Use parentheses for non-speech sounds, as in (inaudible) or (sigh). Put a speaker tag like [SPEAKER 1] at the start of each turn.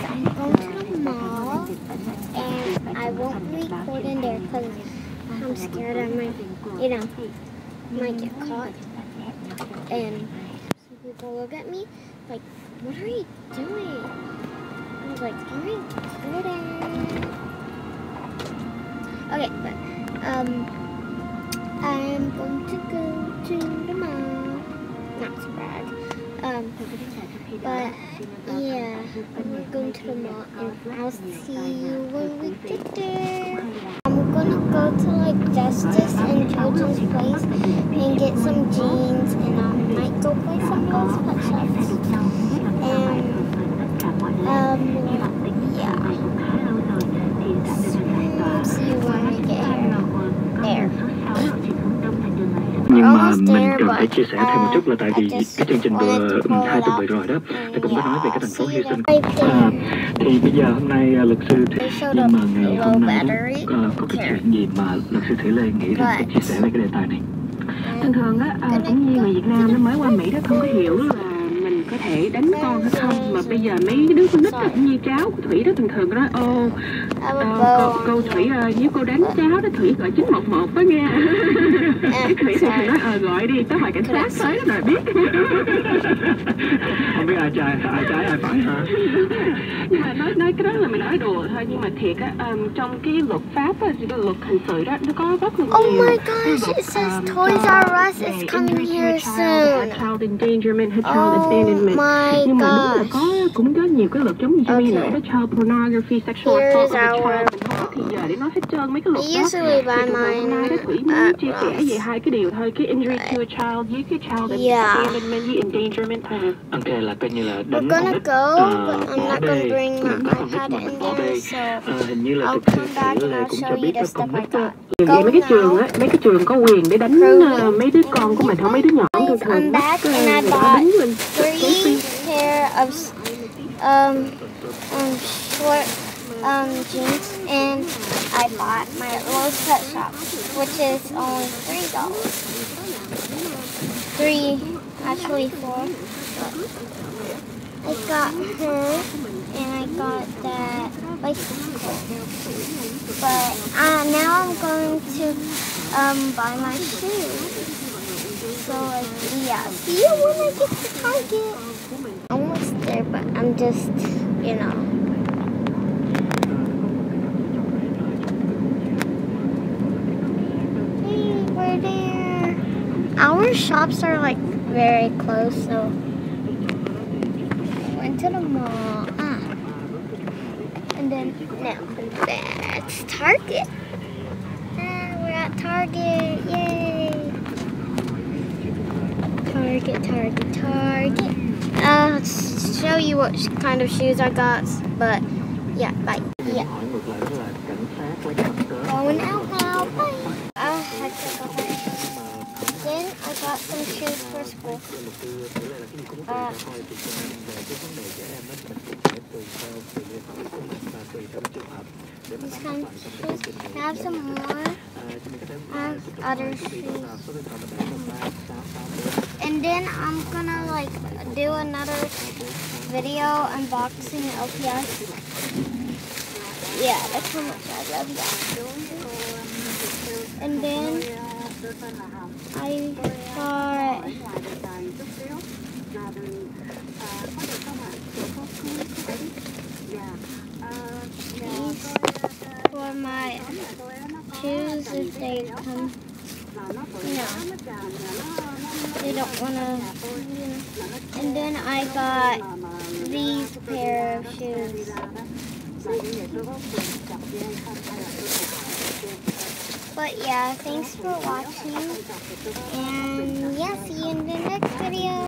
[SPEAKER 1] I'm going to the mall and I won't record in there because I'm scared I might, you know, might get caught. And some people look at me like, what are you doing? I was like, I'm recording. Okay, but, um, I'm going to go to the mall. Not to brag. Um, but yeah, I'm going to the mall and I'll see you when we get there. I'm gonna go to like Justice and Children's Place and get some jeans and I might go play some girls pet shops. And um yeah. I'll see you when we get here. There.
[SPEAKER 2] nhưng mà
[SPEAKER 1] Almost
[SPEAKER 2] mình
[SPEAKER 1] there,
[SPEAKER 2] cần phải chia sẻ thêm một chút là tại
[SPEAKER 1] uh,
[SPEAKER 2] vì cái chương trình vừa hai tuần vừa rồi đó thì cũng có nói về cái thành phố sinh
[SPEAKER 1] Right
[SPEAKER 2] à, thì bây giờ hôm nay à, luật sư nhưng mà ngày hôm nay đó,
[SPEAKER 1] battery.
[SPEAKER 2] à, có cái
[SPEAKER 1] Here.
[SPEAKER 2] chuyện gì mà luật sư Thủy Lê nghĩ rằng phải chia sẻ về cái đề tài này?
[SPEAKER 3] Thường thường á à, cũng như người Việt Nam nó mới qua Mỹ đó không có hiểu là thể đánh con hay không? Mà bây giờ mấy đứa con nít á, cũng như cháu của Thủy đó thường thường nói ô ờ,
[SPEAKER 1] bow
[SPEAKER 3] cô. Thủy ơi nếu cô đánh cháu đó Thủy gọi 911 đó nha Thủy thì thường nói ờ gọi đi tới ngoài cảnh sát tới rồi biết. (laughs)
[SPEAKER 2] Không biết ai trai ai trái ai phải hả?
[SPEAKER 3] Nhưng mà nói nói cái đó là mình nói đùa thôi nhưng mà thiệt á ừm, trong cái luật pháp á cái luật hình sự đó nó có rất là
[SPEAKER 1] Oh
[SPEAKER 3] nhiều
[SPEAKER 1] my gosh, it says Toys R Us is coming here soon.
[SPEAKER 3] child endangerment child
[SPEAKER 1] Oh
[SPEAKER 3] abandonment
[SPEAKER 1] my
[SPEAKER 3] nhưng mà đúng là có cũng có nhiều cái luật giống như Jimmy
[SPEAKER 1] Okay.
[SPEAKER 3] nói đó child pornography sexual
[SPEAKER 1] Here's
[SPEAKER 3] assault of a child lời để nói hết trơn mấy cái luật đó. Thì ngày hôm nay đó thủy muốn chia sẻ về hai cái điều thôi. Cái injury to a child với cái child
[SPEAKER 1] yeah.
[SPEAKER 3] abandonment với endangerment thôi.
[SPEAKER 2] Ok là coi như là đánh con
[SPEAKER 1] ích
[SPEAKER 2] bỏ bê
[SPEAKER 1] đừng
[SPEAKER 2] có con
[SPEAKER 1] ích
[SPEAKER 2] mình ờ, bỏ bê ờ, hình như là thực sự
[SPEAKER 1] ở
[SPEAKER 2] cũng cho biết
[SPEAKER 1] các
[SPEAKER 2] con
[SPEAKER 3] ích
[SPEAKER 1] vậy
[SPEAKER 3] mấy cái trường á mấy cái trường có quyền để đánh ờ, mấy đứa con của mình không mấy đứa nhỏ thường thường bắt đánh mình
[SPEAKER 1] three pair um, um, short um jeans, and I bought my Lowe's Pet Shop, which is only three dollars. Three, actually four. I got her, and I got that bicycle. But uh, now I'm going to um buy my shoes. So like yeah, see you when I get to Target. Almost there, but I'm just you know. Hey, we're there. Shops are like very close, so went to the mall. Ah. And then now that's Target. Ah, we're at Target. Yay! Target, Target, Target. Uh, I'll show you what kind of shoes I got, but yeah, bye. Yeah,
[SPEAKER 2] thoại mình để cho ba sáu sáu bốn
[SPEAKER 1] And then I'm gonna like do another video unboxing LPS. Yeah, that's how much I love that. And then I got these for uh, my shoes if they come, know, they don't you know. And then I got these pair of shoes. But yeah, thanks for watching. And yeah, see you in the next video.